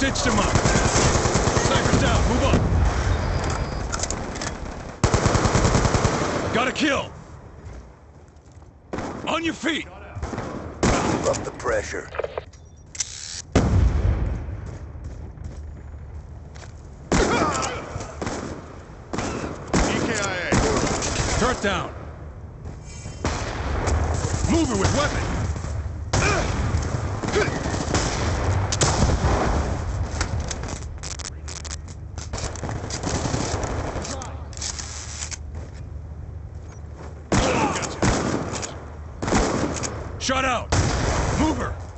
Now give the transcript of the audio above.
Stitched him up. Sniper's down. Move up. Got a kill. On your feet. Keep up the pressure. EKIA. Turret down. Mover with weapon. Shot out. Mover.